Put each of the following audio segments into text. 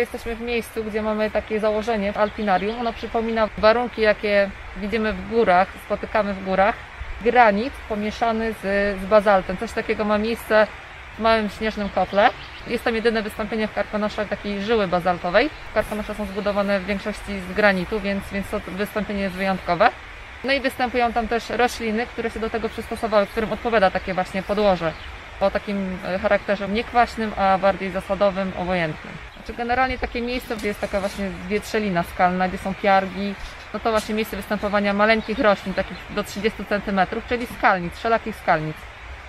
Jesteśmy w miejscu, gdzie mamy takie założenie alpinarium. Ono przypomina warunki, jakie widzimy w górach, spotykamy w górach. Granit pomieszany z, z bazaltem. Coś takiego ma miejsce w małym śnieżnym kotle. Jest tam jedyne wystąpienie w Karkonoszach takiej żyły bazaltowej. Karkonosze są zbudowane w większości z granitu, więc, więc to wystąpienie jest wyjątkowe. No i występują tam też rośliny, które się do tego przystosowały, którym odpowiada takie właśnie podłoże o takim charakterze niekwaśnym, a bardziej zasadowym, obojętnym. Znaczy generalnie takie miejsce, gdzie jest taka właśnie wietrzelina skalna, gdzie są piargi, no to właśnie miejsce występowania maleńkich roślin, takich do 30 cm, czyli skalnic, wszelakich skalnic.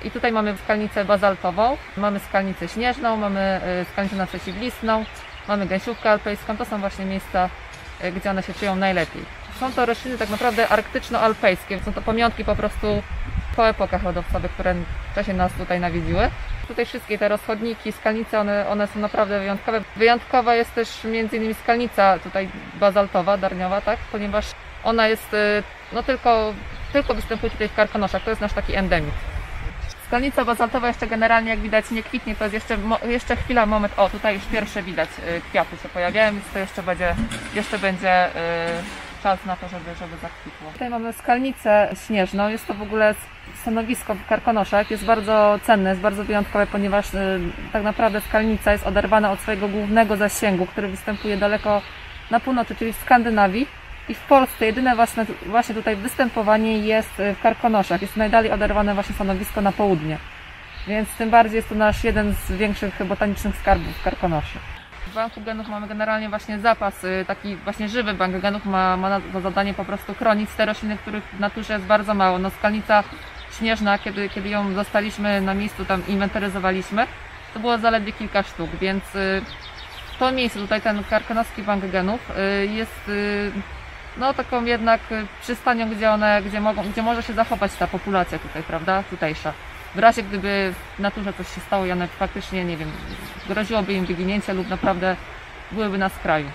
I tutaj mamy skalnicę bazaltową, mamy skalnicę śnieżną, mamy e, skalnicę naprzeciwlistną, mamy gęsiówkę alpejską. To są właśnie miejsca, e, gdzie one się czują najlepiej. Są to rośliny tak naprawdę arktyczno-alpejskie. Są to pamiątki po prostu po epokach lodowcowych, które w czasie nas tutaj nawiedziły. Tutaj wszystkie te rozchodniki, skalnice, one, one są naprawdę wyjątkowe. Wyjątkowa jest też między innymi skalnica tutaj bazaltowa, darniowa, tak? Ponieważ ona jest, y, no tylko, tylko występuje tutaj w Karkonoszach. To jest nasz taki endemit. Skalnica bazaltowa jeszcze generalnie jak widać nie kwitnie, to jest jeszcze, jeszcze chwila, moment, o tutaj już pierwsze widać y, kwiaty się pojawiają, więc to jeszcze będzie, jeszcze będzie y, czas na to, żeby, żeby zakwitło. Tutaj mamy skalnicę śnieżną, jest to w ogóle stanowisko w Karkonoszach, jest bardzo cenne, jest bardzo wyjątkowe, ponieważ y, tak naprawdę skalnica jest oderwana od swojego głównego zasięgu, który występuje daleko na północy, czyli w Skandynawii. I w Polsce jedyne właśnie, właśnie tutaj występowanie jest y, w Karkonoszach. Jest najdalej oderwane właśnie stanowisko na południe. Więc tym bardziej jest to nasz jeden z większych botanicznych skarbów w Karkonoszy. Banku genów mamy generalnie właśnie zapas, y, taki właśnie żywy bank genów ma, ma za zadanie po prostu chronić te rośliny, których w naturze jest bardzo mało. No skalnica śnieżna, kiedy, kiedy ją zostaliśmy na miejscu, tam inwentaryzowaliśmy, to było zaledwie kilka sztuk, więc y, to miejsce, tutaj ten karkonoski bank genów y, jest no taką jednak przystanią, gdzie one, gdzie mogą, gdzie może się zachować ta populacja tutaj, prawda, tutejsza. W razie gdyby w naturze coś się stało i one faktycznie, nie wiem, groziłoby im wyginięcie lub naprawdę byłyby na skraju.